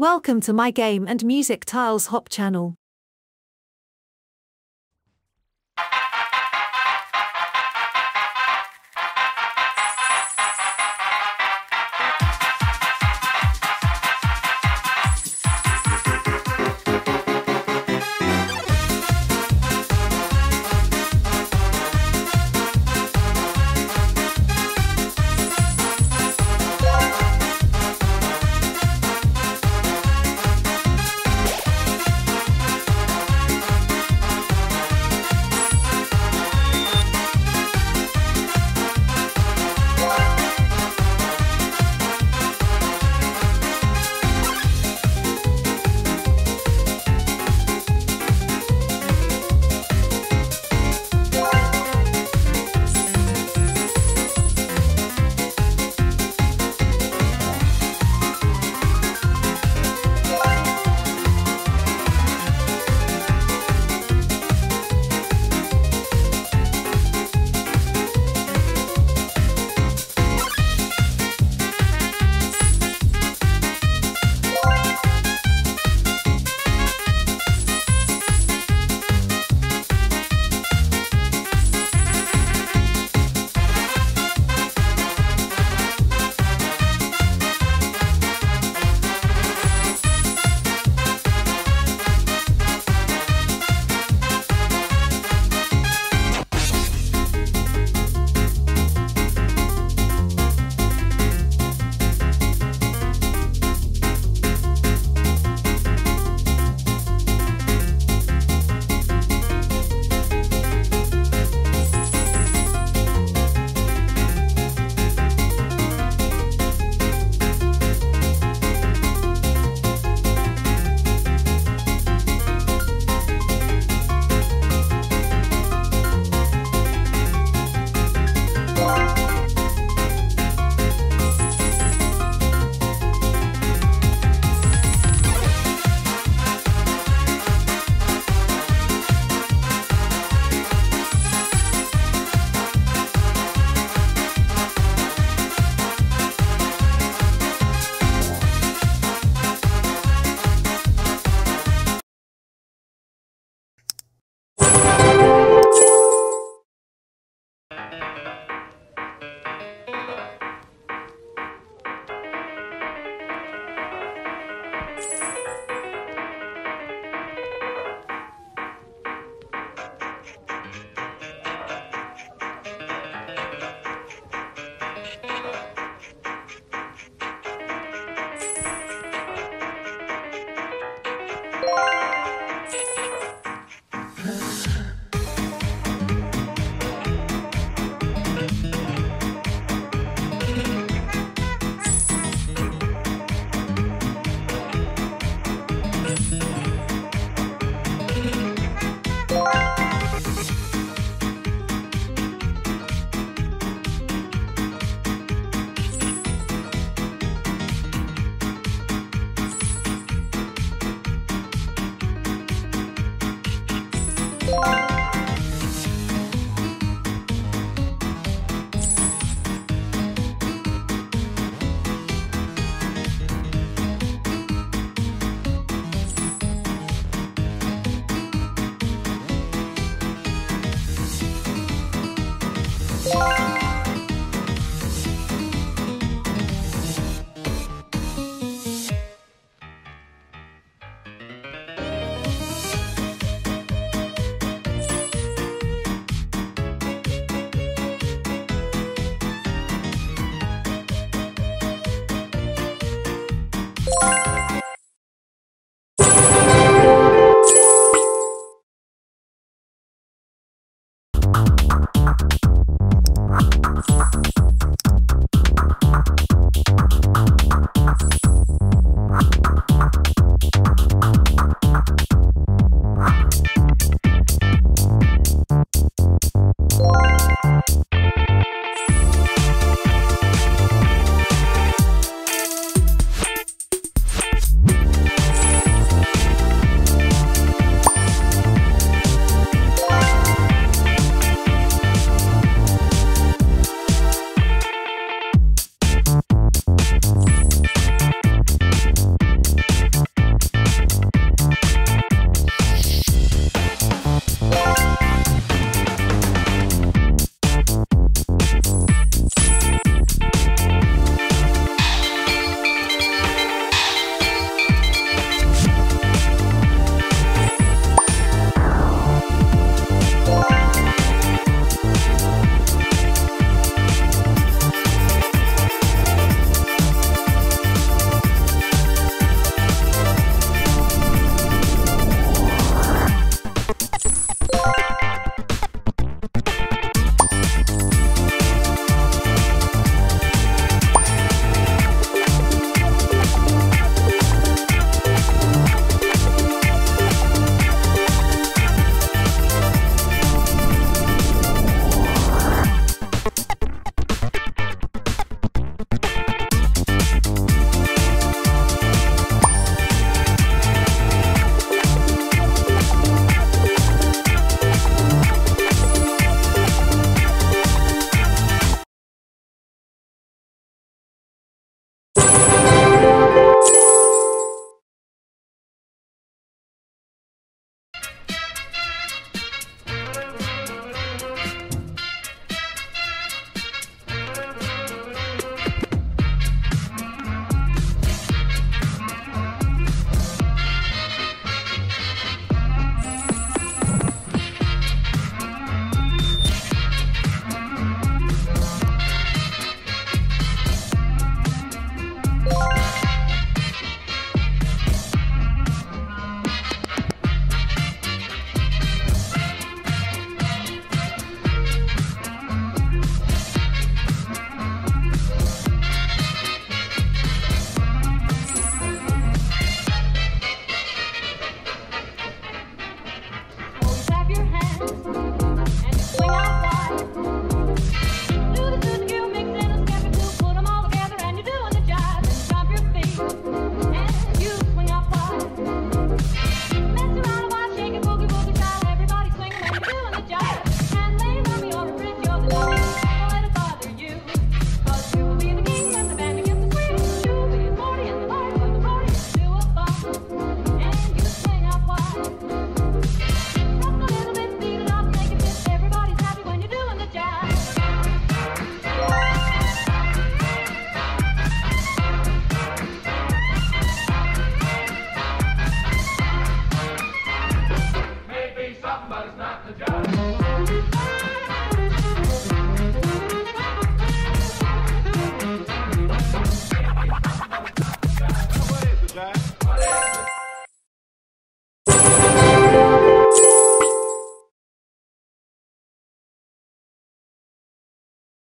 Welcome to my game and music tiles hop channel. ん?